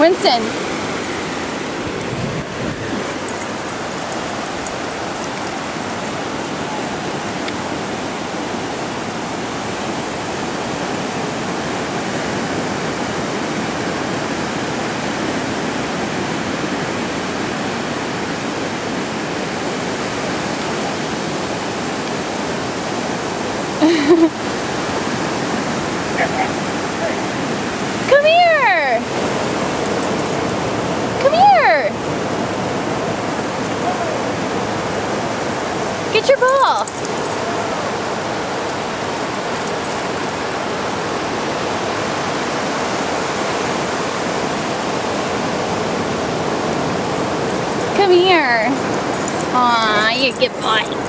Winston. Come here! Come here! Get your ball! Come here! Aw, you good boy.